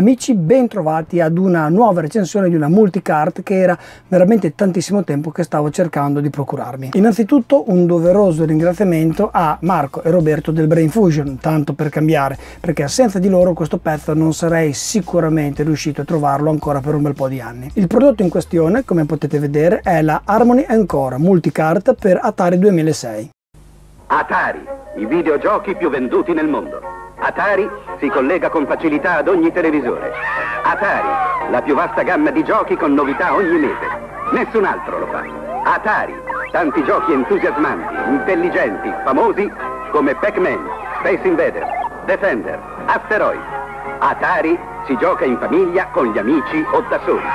Amici, ben trovati ad una nuova recensione di una multicart che era veramente tantissimo tempo che stavo cercando di procurarmi. Innanzitutto un doveroso ringraziamento a Marco e Roberto del Brain Fusion, tanto per cambiare, perché senza di loro questo pezzo non sarei sicuramente riuscito a trovarlo ancora per un bel po' di anni. Il prodotto in questione, come potete vedere, è la Harmony Encore multicart per Atari 2006. Atari, i videogiochi più venduti nel mondo. Atari si collega con facilità ad ogni televisore. Atari, la più vasta gamma di giochi con novità ogni mese. Nessun altro lo fa. Atari, tanti giochi entusiasmanti, intelligenti, famosi come Pac-Man, Space Invader, Defender, Asteroid. Atari si gioca in famiglia, con gli amici o da soli.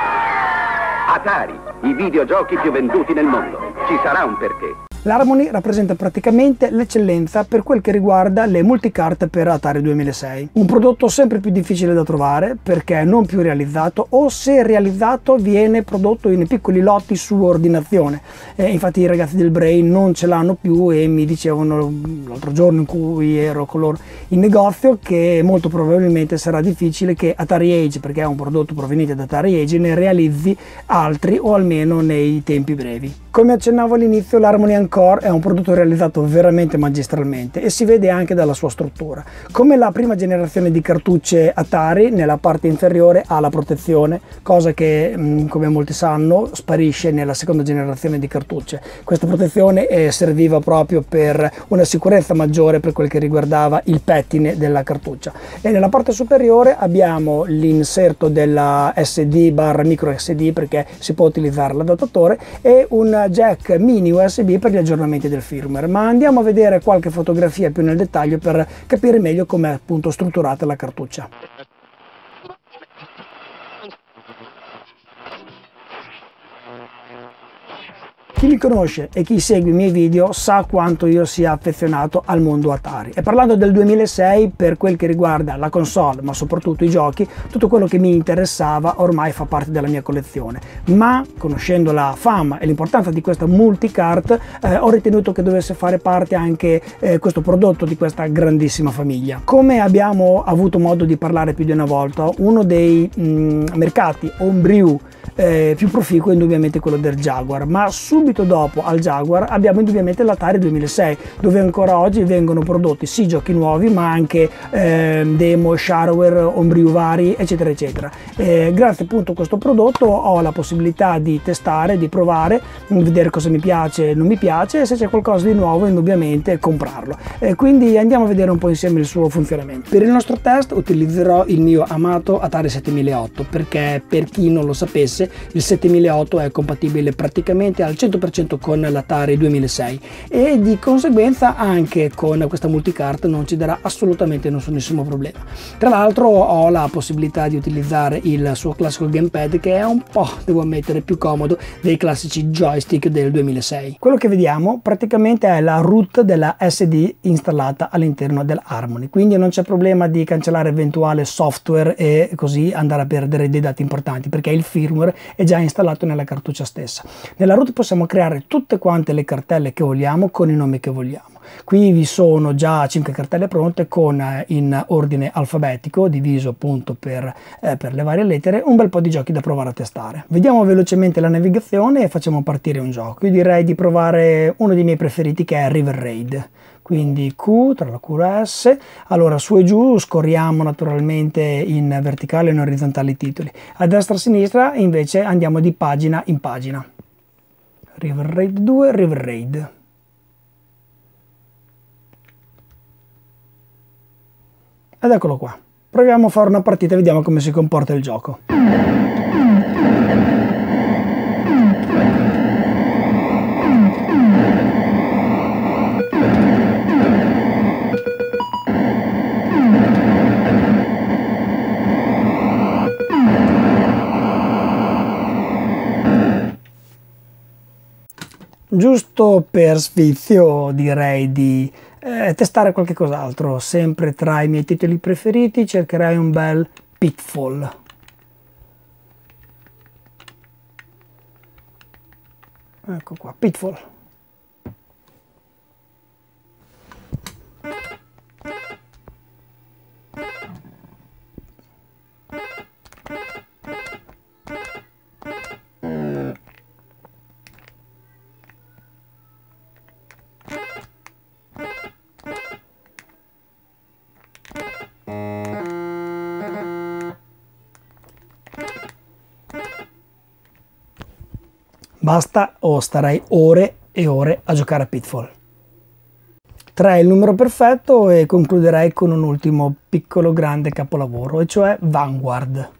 Atari, i videogiochi più venduti nel mondo. Ci sarà un perché. L'Harmony rappresenta praticamente l'eccellenza per quel che riguarda le multicarte per Atari 2006. Un prodotto sempre più difficile da trovare perché non più realizzato o se realizzato viene prodotto in piccoli lotti su ordinazione. Eh, infatti i ragazzi del Brain non ce l'hanno più e mi dicevano l'altro giorno in cui ero con loro in negozio che molto probabilmente sarà difficile che Atari Age, perché è un prodotto proveniente da Atari Age, ne realizzi altri o almeno nei tempi brevi. Come accennavo all'inizio l'Harmony ancora Core è un prodotto realizzato veramente magistralmente e si vede anche dalla sua struttura. Come la prima generazione di cartucce Atari, nella parte inferiore ha la protezione, cosa che mm, come molti sanno sparisce nella seconda generazione di cartucce. Questa protezione eh, serviva proprio per una sicurezza maggiore per quel che riguardava il pettine della cartuccia. E nella parte superiore abbiamo l'inserto della SD barra micro SD perché si può utilizzare l'adattatore e un jack mini USB per gli aggiornamenti del firmware, ma andiamo a vedere qualche fotografia più nel dettaglio per capire meglio come è appunto strutturata la cartuccia. Chi mi conosce e chi segue i miei video sa quanto io sia affezionato al mondo Atari. E parlando del 2006 per quel che riguarda la console ma soprattutto i giochi tutto quello che mi interessava ormai fa parte della mia collezione. Ma conoscendo la fama e l'importanza di questa multicart eh, ho ritenuto che dovesse fare parte anche eh, questo prodotto di questa grandissima famiglia. Come abbiamo avuto modo di parlare più di una volta uno dei mh, mm, mercati homebrew eh, più proficuo è indubbiamente quello del Jaguar, ma subito dopo al Jaguar abbiamo indubbiamente l'Atari 2006, dove ancora oggi vengono prodotti sì giochi nuovi, ma anche eh, demo, shareware, homebrew vari, eccetera, eccetera. Eh, grazie appunto a questo prodotto ho la possibilità di testare, di provare, vedere cosa mi piace e non mi piace e se c'è qualcosa di nuovo indubbiamente comprarlo. Eh, quindi andiamo a vedere un po' insieme il suo funzionamento. Per il nostro test utilizzerò il mio amato Atari 7008 perché per chi non lo sapesse il 7008 è compatibile praticamente al 100% con l'Atari 2006 e di conseguenza anche con questa multicart non ci darà assolutamente nessunissimo problema. Tra l'altro ho la possibilità di utilizzare il suo classico gamepad che è un po', devo ammettere, più comodo dei classici joystick del 2006. Quello che vediamo praticamente è la root della SD installata all'interno dell'Harmony, quindi non c'è problema di cancellare eventuale software e così andare a perdere dei dati importanti perché il firmware è già installato nella cartuccia stessa. Nella root possiamo creare tutte quante le cartelle che vogliamo con i nomi che vogliamo. Qui vi sono già 5 cartelle pronte con eh, in ordine alfabetico, diviso appunto per, eh, per le varie lettere, un bel po' di giochi da provare a testare. Vediamo velocemente la navigazione e facciamo partire un gioco. Io direi di provare uno dei miei preferiti che è River Raid quindi Q tra la la S, allora su e giù scorriamo naturalmente in verticale e in orizzontale i titoli, a destra e a sinistra invece andiamo di pagina in pagina. River Raid 2, River Raid. Ed eccolo qua. Proviamo a fare una partita e vediamo come si comporta il gioco. Giusto per sfizio direi di eh, testare qualche cos'altro, sempre tra i miei titoli preferiti cercherei un bel Pitfall. Ecco qua, Pitfall. Basta o starei ore e ore a giocare a Pitfall. 3 è il numero perfetto e concluderei con un ultimo piccolo grande capolavoro, e cioè Vanguard.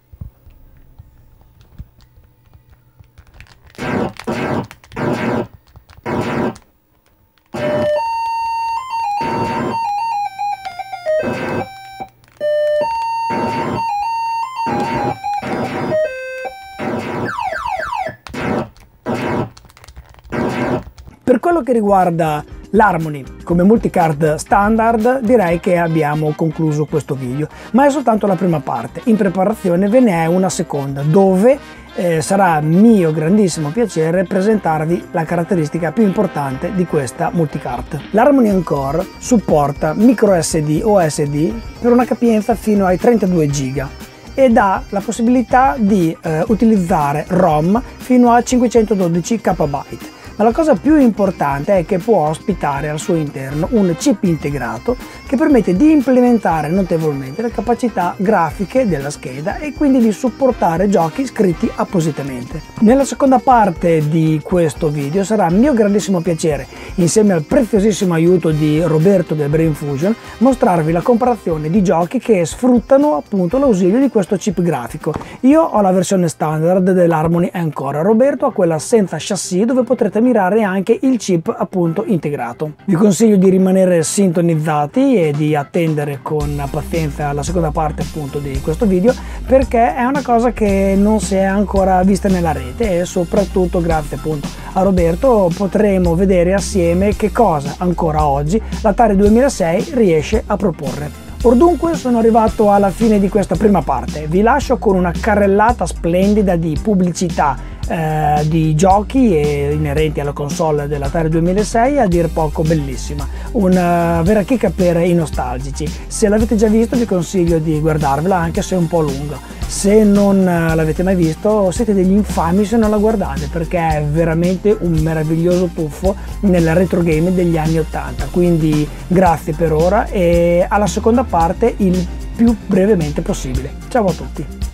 Per quello che riguarda l'Harmony come multicard standard direi che abbiamo concluso questo video, ma è soltanto la prima parte. In preparazione ve ne è una seconda dove eh, sarà mio grandissimo piacere presentarvi la caratteristica più importante di questa multicard. L'Harmony Encore supporta micro SD o SD per una capienza fino ai 32 GB ed ha la possibilità di eh, utilizzare ROM fino a 512 KB ma la cosa più importante è che può ospitare al suo interno un chip integrato che permette di implementare notevolmente le capacità grafiche della scheda e quindi di supportare giochi scritti appositamente. Nella seconda parte di questo video sarà mio grandissimo piacere, insieme al preziosissimo aiuto di Roberto del Brain Fusion, mostrarvi la comparazione di giochi che sfruttano appunto l'ausilio di questo chip grafico. Io ho la versione standard dell'Harmony Encore, Roberto ha quella senza chassis dove potrete mirare anche il chip appunto integrato. Vi consiglio di rimanere sintonizzati e di attendere con pazienza la seconda parte appunto di questo video perché è una cosa che non si è ancora vista nella rete e soprattutto grazie appunto a Roberto potremo vedere assieme che cosa ancora oggi l'Atari 2006 riesce a proporre. Or dunque sono arrivato alla fine di questa prima parte, vi lascio con una carrellata splendida di pubblicità eh, di giochi inerenti alla console dell'Atari 2006 a dir poco bellissima. Una vera chicca per i nostalgici. Se l'avete già visto vi consiglio di guardarvela anche se è un po' lunga. Se non eh, l'avete mai visto siete degli infami se non la guardate perché è veramente un meraviglioso tuffo nel retro game degli anni 80 quindi grazie per ora e alla seconda parte il più brevemente possibile. Ciao a tutti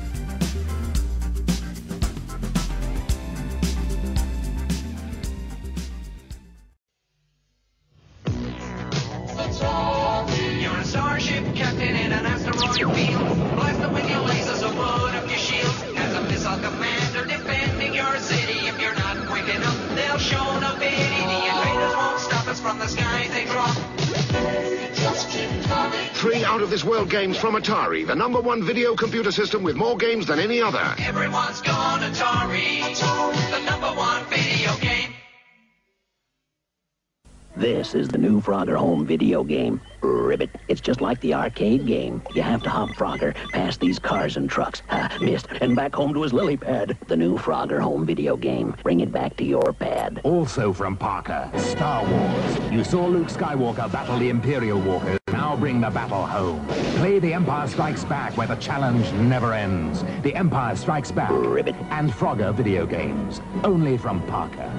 Three out of this world games from Atari, the number one video computer system with more games than any other. Everyone's gone Atari, Atari. the number one video game. This is the new Frogger home video game. Ribbit. It's just like the arcade game. You have to hop Frogger past these cars and trucks. Ha, missed. And back home to his lily pad. The new Frogger home video game. Bring it back to your pad. Also from Parker, Star Wars. You saw Luke Skywalker battle the Imperial Walkers. Now bring the battle home. Play The Empire Strikes Back where the challenge never ends. The Empire Strikes Back. Ribbit. And Frogger video games. Only from Parker.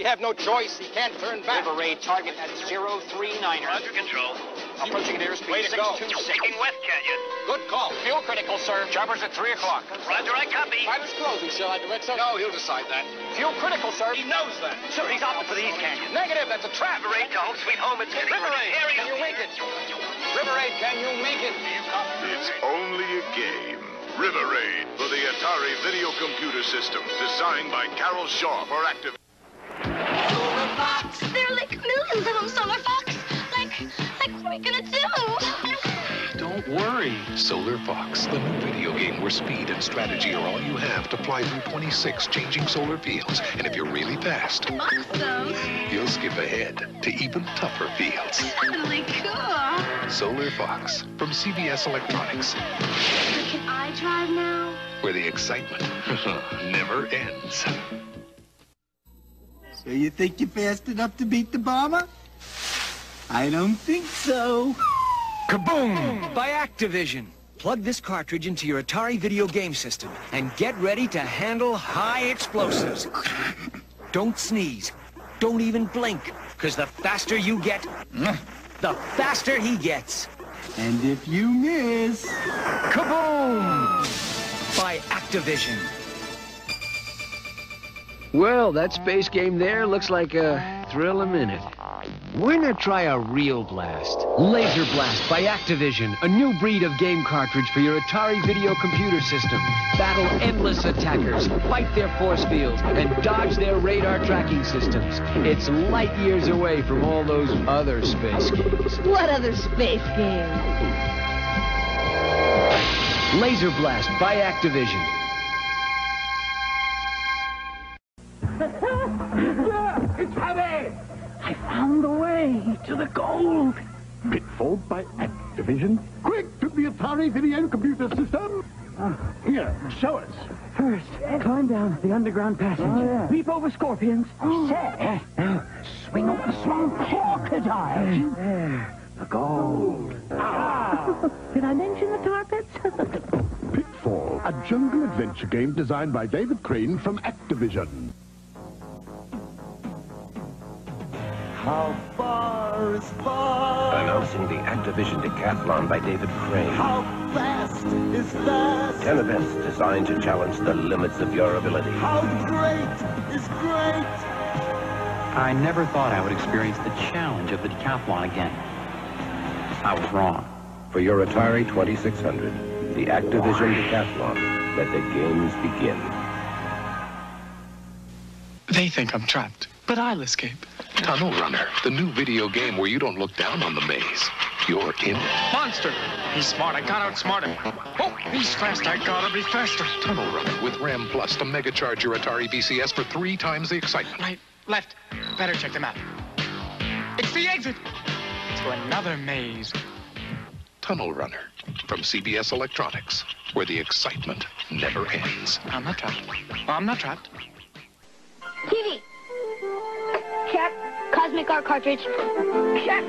We have no choice. He can't turn back. River Raid target at 039er. Roger control. Approaching at airspeed Way to go. 626. Taking West Canyon. Good call. Fuel critical, sir. Choppers at 3 o'clock. Roger, I copy. Pilot's closing, shall I direct, sir? No, he'll decide that. Fuel critical, sir. He knows that. Sir, he's opting for the East Canyon. Negative, that's a trap. River Raid to home sweet home. It's getting River Raid, Area. can you make it? River Raid, can you make it? It's only a game. River Raid for the Atari Video Computer System, designed by Carol Shaw for Active. Solar Fox. There are like millions of them, Don't. Solar Fox, the new video game where speed and strategy are all you have to fly through 26 changing solar fields. And if you're really fast, Awesome. you'll skip ahead to even tougher fields. Really cool. Solar Fox from CBS Electronics, So can I drive now? where the excitement never ends. So you think you're fast enough to beat the bomber? I don't think so. Kaboom! By Activision. Plug this cartridge into your Atari video game system and get ready to handle high explosives. Don't sneeze. Don't even blink, because the faster you get, the faster he gets. And if you miss... Kaboom! By Activision. Well, that space game there looks like a thrill a minute. Why not try a real blast? Laser Blast by Activision, a new breed of game cartridge for your Atari video computer system. Battle endless attackers, fight their force fields, and dodge their radar tracking systems. It's light years away from all those other space games. What other space game? Laser Blast by Activision. To the gold. Pitfall by Activision. Quick to the Atari video computer system. Ah. Here, show us. First, climb down the underground passage. Oh, yeah. Leap over scorpions. Oh. Say, now swing over the swamp crocodiles. There, the gold. Ah. Did I mention the tar pits? Pitfall, a jungle adventure game designed by David Crane from Activision. How far is far? Announcing the Activision Decathlon by David Crane. How fast is fast? Ten events designed to challenge the limits of your ability. How great is great? I never thought I would experience the challenge of the decathlon again. I was wrong. For your Atari 2600, the Activision Decathlon. Let the games begin. They think I'm trapped, but I'll escape. Tunnel Runner, the new video game where you don't look down on the maze. You're in it. Monster! He's smart, I gotta outsmart him. Oh, he's fast, I gotta be faster. Tunnel Runner with RAM Plus to megacharge your Atari VCS for three times the excitement. Right, left. Better check them out. It's the exit to another maze. Tunnel Runner from CBS Electronics, where the excitement never ends. I'm not trapped. I'm not trapped. TV. Check. Cosmic Ark cartridge. Check.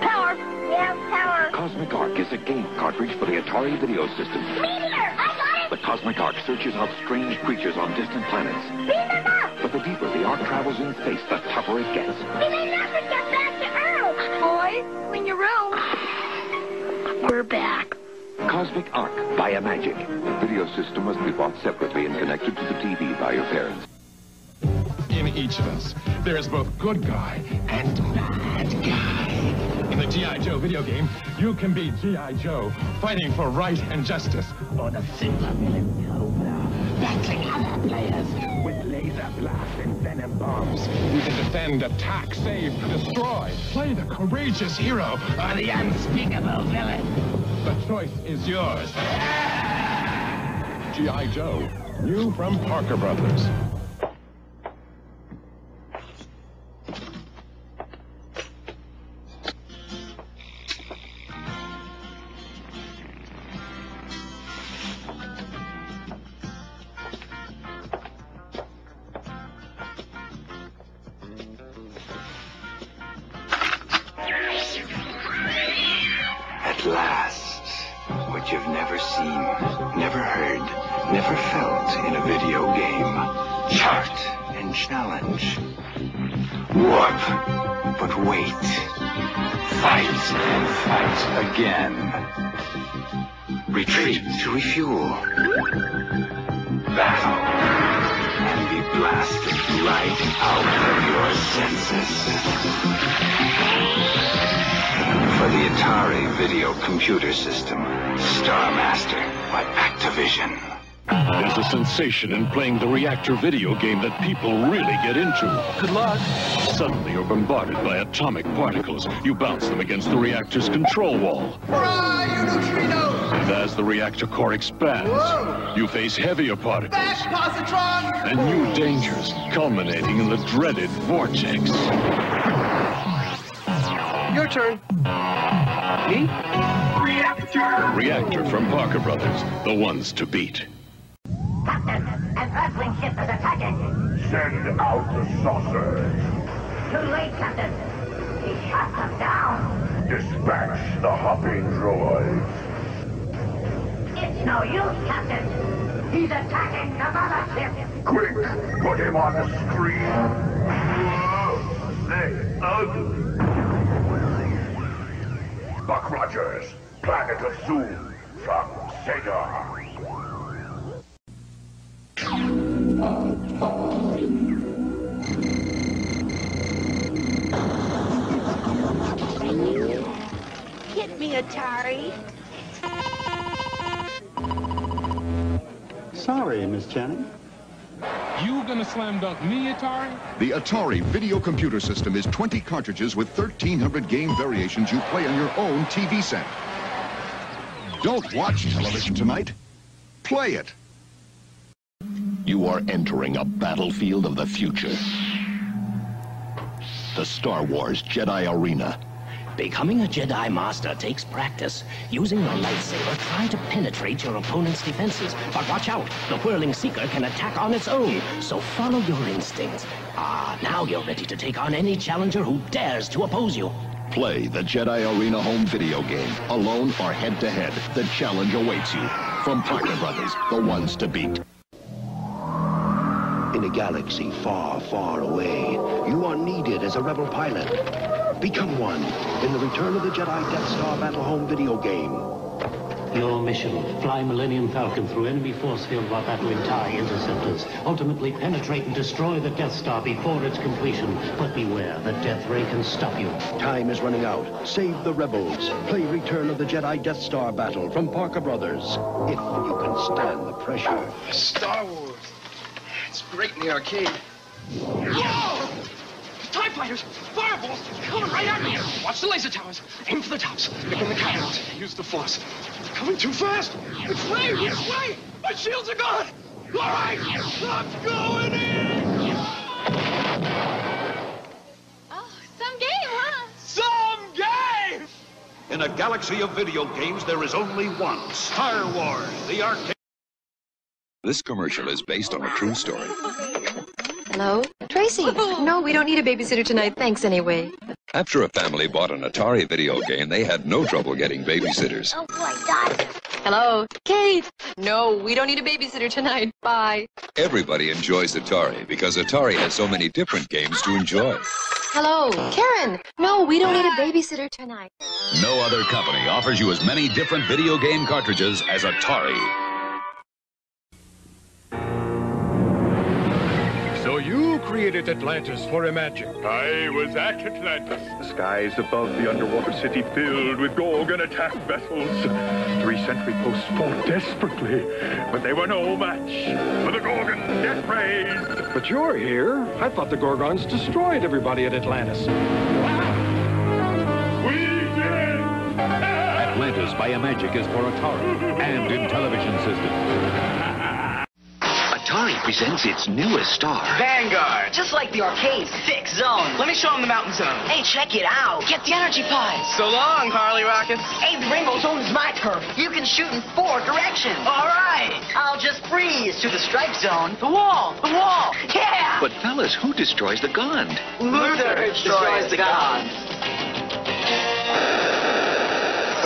Power. Yeah, power. Cosmic Ark is a game cartridge for the Atari video system. Meteor! I got it! The Cosmic Ark searches out strange creatures on distant planets. it! Beam them up! But the deeper the arc travels in space, the tougher it gets. We may never get back to Earth! Boys, clean your room. We're back. Cosmic Ark by Imagic. The video system must be bought separately and connected to the TV by your parents. Each of us, there is both good guy and bad guy. In the G.I. Joe video game, you can be G.I. Joe, fighting for right and justice. Or the super villain Cobra, battling other players with laser blast and venom bombs. You can defend, attack, save, destroy. Play the courageous hero or the unspeakable villain. The choice is yours. G.I. Joe, new from Parker Brothers. You've never seen, never heard, never felt in a video game. Chart and challenge. Warp, but wait. Fight and fight again. Retreat to refuel. Battle. And be blasted right out of your senses. For the Atari Video Computer System, Star Master by Activision. There's a sensation in playing the reactor video game that people really get into. Good luck. Suddenly you're bombarded by atomic particles. You bounce them against the reactor's control wall. Hurrah, you neutrinos! And as the reactor core expands, Whoa! you face heavier particles Back, positron! and new dangers, culminating in the dreaded vortex. Your turn. Me? Reactor! Reactor from Parker Brothers, the ones to beat. Captain, an Earthling ship is attacking. Send out the saucers. Too late, Captain. He shot them down. Dispatch the hopping droids. It's no use, Captain. He's attacking the mothership. Quick, put him on the screen. Whoa, They ugly. Buck Rogers, Planet of Zoom from Sega. Hit me, Atari. Sorry, Miss Jennings. You gonna slam dunk me, Atari? The Atari video computer system is 20 cartridges with 1,300 game variations you play on your own TV set. Don't watch television tonight. Play it. You are entering a battlefield of the future. The Star Wars Jedi Arena. Becoming a Jedi Master takes practice. Using your lightsaber, try to penetrate your opponent's defenses. But watch out, the Whirling Seeker can attack on its own, so follow your instincts. Ah, now you're ready to take on any challenger who dares to oppose you. Play the Jedi Arena home video game, alone or head-to-head. The challenge awaits you. From Parker Brothers, the ones to beat. In a galaxy far, far away, you are needed as a rebel pilot. Become one in the Return of the Jedi Death Star Battle Home video game. Your mission, fly Millennium Falcon through enemy force field while battling TIE interceptors. Ultimately penetrate and destroy the Death Star before its completion. But beware, the Death Ray can stop you. Time is running out. Save the rebels. Play Return of the Jedi Death Star Battle from Parker Brothers. If you can stand the pressure. Star Wars. It's great in the arcade. Whoa! TIE fighters! Fireballs! Coming right at me! Watch the laser towers. Aim for the tops. Pick in the cannons. Use the force. They're coming too fast! It's Ray! It's Ray! My shields are gone! All right! I'm going in! Oh, some game, huh? Some game! In a galaxy of video games, there is only one Star Wars, the arcade. This commercial is based on a true story. Hello? Tracy! No, we don't need a babysitter tonight. Thanks anyway. After a family bought an Atari video game, they had no trouble getting babysitters. Oh boy, Dot. Hello? Kate! No, we don't need a babysitter tonight. Bye. Everybody enjoys Atari because Atari has so many different games to enjoy. Hello? Karen! No, we don't need a babysitter tonight. No other company offers you as many different video game cartridges as Atari. So created Atlantis for Imagic. I was at Atlantis. The skies above the underwater city filled with Gorgon attack vessels. Three sentry posts fought desperately, but they were no match for the Gorgon death rays. But you're here. I thought the Gorgons destroyed everybody at Atlantis. We did! Atlantis by Imagic is for Atari and Intellivision systems. Atari presents its newest star. Vanguard. Just like the arcade. Six zone. Let me show them the mountain zone. Hey, check it out. Get the energy pies. So long, Harley Rockets. Hey, the rainbow zone is my turf. You can shoot in four directions. All right. I'll just freeze to the strike zone. The wall. The wall. Yeah. But fellas, who destroys the Gond? Luther destroys the gods.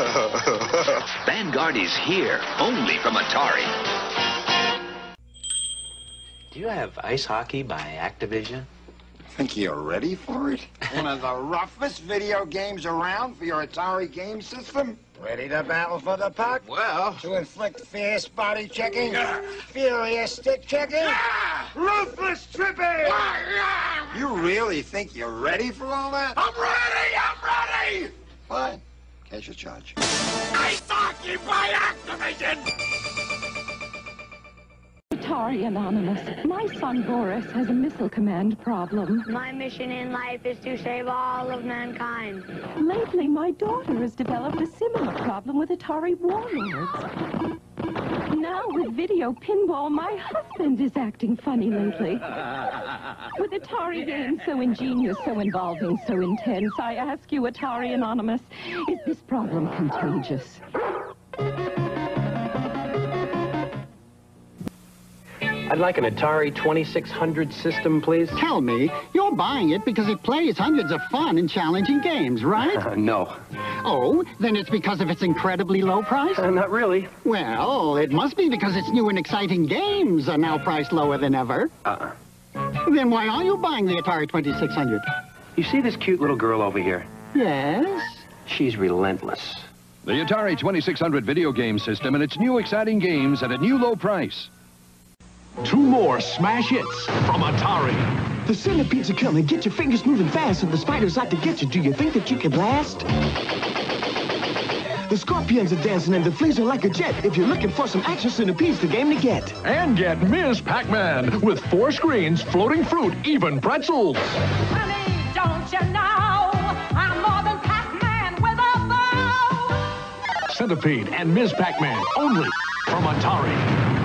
Vanguard is here, only from Atari. Do you have ice hockey by Activision? Think you're ready for it? One of the roughest video games around for your Atari game system? Ready to battle for the puck? Well... To inflict fierce body checking? Yeah. Furious stick checking? Yeah. Ruthless tripping? You really think you're ready for all that? I'm ready! I'm ready! Fine. Case your charge. Ice hockey by Activision! Atari Anonymous. My son Boris has a missile command problem. My mission in life is to save all of mankind. Lately, my daughter has developed a similar problem with Atari warlords. Now with video pinball, my husband is acting funny lately. With Atari games so ingenious, so involving, so intense, I ask you, Atari Anonymous, is this problem contagious? I'd like an Atari 2600 system, please. Tell me, you're buying it because it plays hundreds of fun and challenging games, right? Uh, no. Oh, then it's because of its incredibly low price? Uh, not really. Well, it must be because its new and exciting games are now priced lower than ever. Uh-uh. Then why are you buying the Atari 2600? You see this cute little girl over here? Yes? She's relentless. The Atari 2600 video game system and its new exciting games at a new low price. Two more smash hits from Atari. The centipedes are coming. Get your fingers moving fast, and the spiders out to get you. Do you think that you can last? The scorpions are dancing and the fleas are like a jet. If you're looking for some action centipedes, the game to get. And get Ms. Pac-Man with four screens, floating fruit, even pretzels. Honey, don't you know I'm more than Pac-Man with a bow? Centipede and Ms. Pac-Man, only from Atari.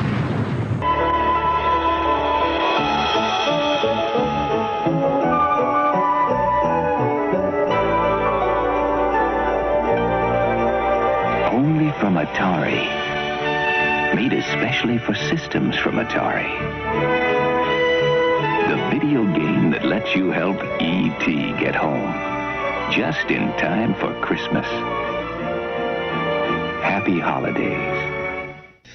Atari. Made especially for systems from Atari. The video game that lets you help E.T. get home. Just in time for Christmas. Happy holidays.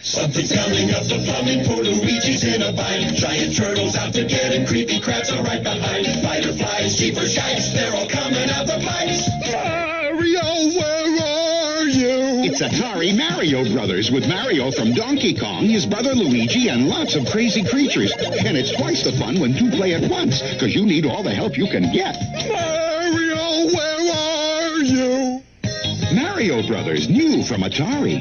Something's coming up the plumbing. Poor Luigi's in a bind. Giant turtles out to get him. Creepy crabs are right behind. Fireflies, cheaper shites, they're all coming out the pipes. It's Atari Mario Brothers with Mario from Donkey Kong, his brother Luigi, and lots of crazy creatures. And it's twice the fun when two play at once, because you need all the help you can get. Mario, where are you? Mario Brothers, new from Atari.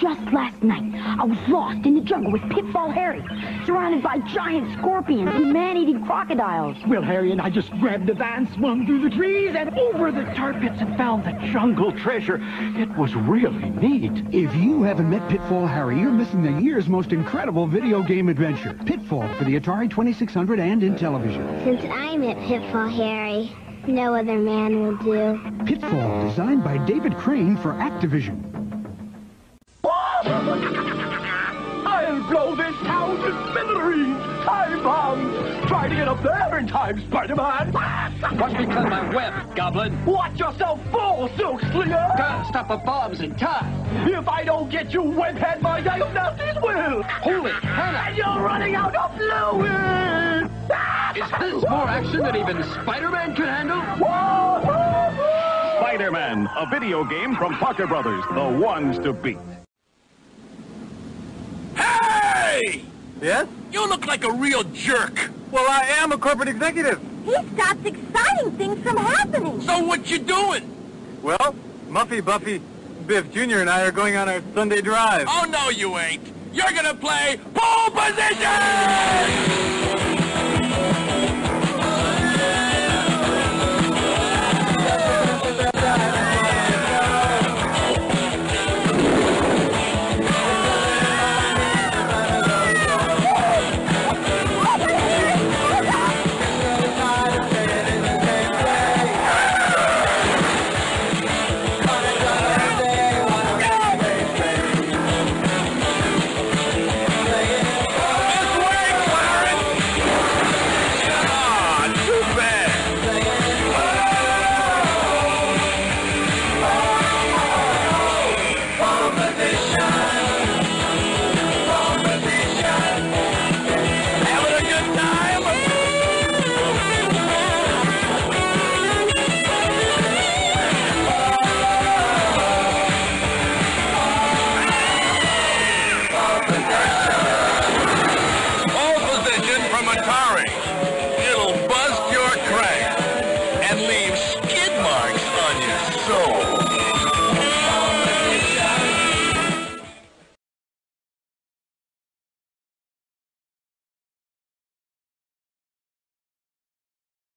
Just last night, I was lost in the jungle with Pitfall Harry, surrounded by giant scorpions and man-eating crocodiles. Well, Harry and I just grabbed the van, swung through the trees, and over the tar pits and found the jungle treasure. It was really neat. If you haven't met Pitfall Harry, you're missing the year's most incredible video game adventure. Pitfall for the Atari 2600 and Intellivision. Since I met Pitfall Harry, no other man will do. Pitfall, designed by David Crane for Activision. Smithereens! Time bombs! Try to get up there in time, Spider-Man! Watch me cut my web, Goblin. Watch yourself fall, Silk Slinger! Gotta stop the bombs in time. If I don't get you, webhead, my diagnostics will! Holy Hannah! And you're running out of fluid! Is this more action than even Spider-Man can handle? Spider-Man, a video game from Parker Brothers, the ones to beat. Hey! Yes? You look like a real jerk. Well, I am a corporate executive. He stops exciting things from happening. So what you doing? Well, Muffy, Buffy, Biff Jr. and I are going on our Sunday drive. Oh, no, you ain't. You're gonna play pole position!